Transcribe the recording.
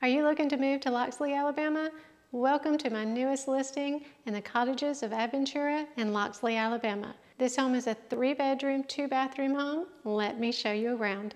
Are you looking to move to Loxley, Alabama? Welcome to my newest listing in the cottages of Aventura in Loxley, Alabama. This home is a three bedroom, two bathroom home. Let me show you around.